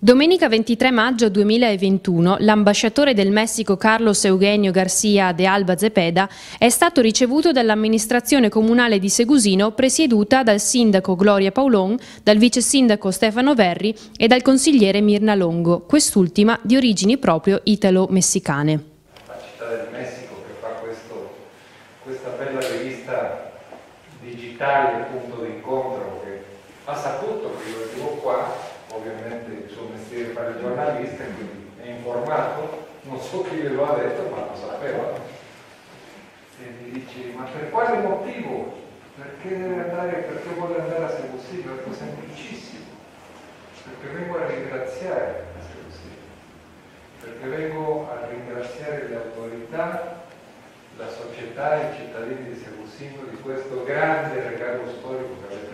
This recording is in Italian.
Domenica 23 maggio 2021 l'ambasciatore del Messico Carlos Eugenio Garcia de Alba Zepeda è stato ricevuto dall'amministrazione comunale di Segusino presieduta dal sindaco Gloria Paulon, dal vice sindaco Stefano Verri e dal consigliere Mirna Longo, quest'ultima di origini proprio italo-messicane. La città del Messico che fa questo, questa bella rivista digitale, punto d'incontro, che ha saputo che io arrivo qua giornalista, quindi è informato, non so chi glielo ha detto, ma lo sapeva. E mi dice, ma per quale motivo? Perché deve andare, perché vuole andare a Segusino? Ecco, semplicissimo. Perché vengo a ringraziare a Segusino. Perché vengo a ringraziare le autorità, la società e i cittadini di Segusino di questo grande regalo storico che avete